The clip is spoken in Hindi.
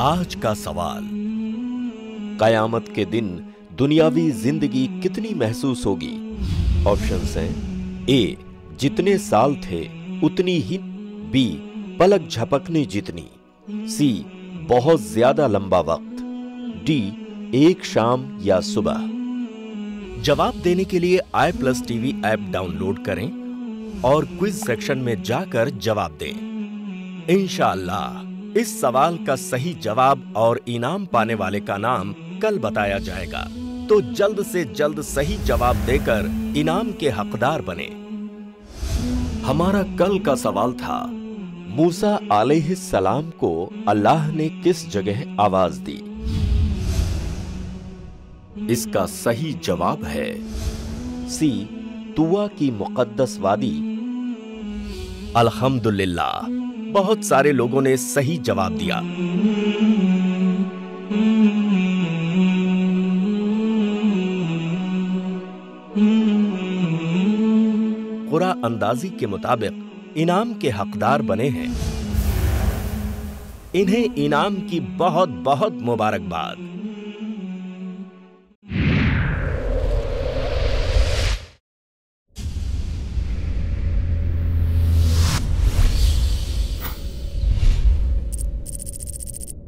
आज का सवाल। कयामत के दिन दुनियावी ज़िंदगी कितनी महसूस होगी? ऑप्शन हैं ए जितने साल थे, उतनी ही। बी पलक झपकने जितनी। सी बहुत ज़्यादा लंबा वक्त। डी एक शाम या सुबह। जवाब देने के लिए I plus TV app download करें और क्विज सेक्शन में जाकर जवाब दें। इंशाअल्लाह इस सवाल का सही जवाब और इनाम पाने वाले का नाम कल बताया जाएगा। तो जल्द से जल्द सही जवाब देकर इनाम के हकदार बने। हमारा कल का सवाल था, मूसा सलाम को अल्लाह ने किस जगह आवाज़ दी? इसका सही जवाब है, सी, तुआ की मुकद्दस वादी। अल्हम्दुलिल्लाह। बहुत सारे लोगों ने सही जवाब दिया। कुरा अंदाजी के मुताबिक, इनाम के हकदार बने हैं। इन्हें इनाम की बहुत बहुत मुबारकबाद।